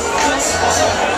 です。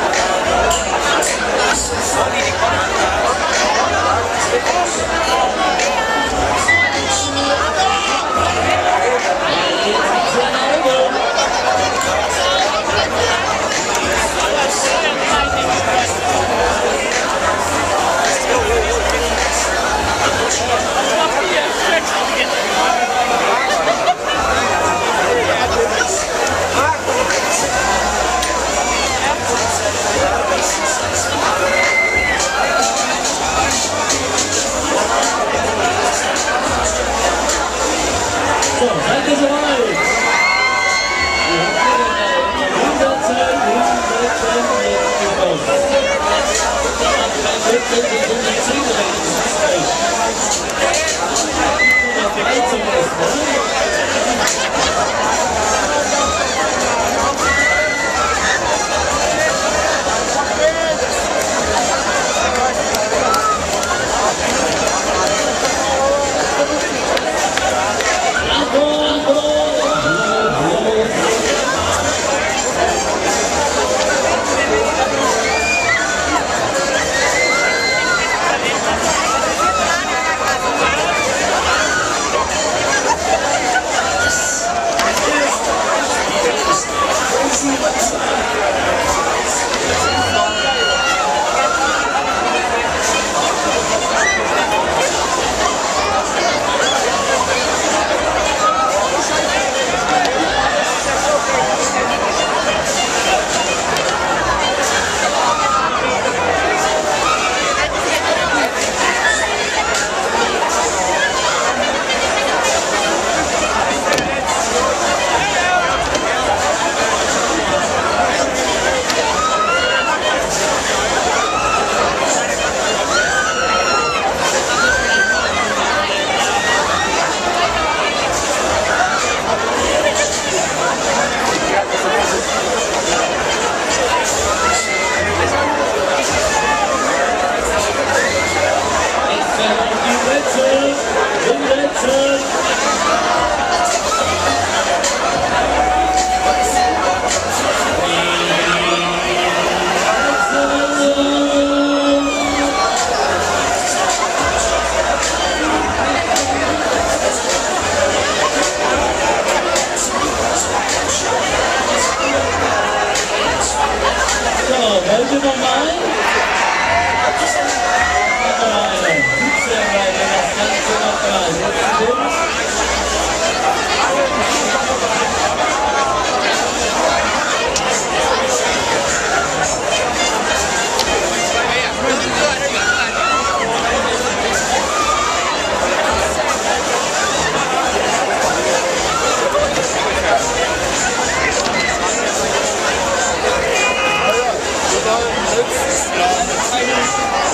de mamãe. Yes.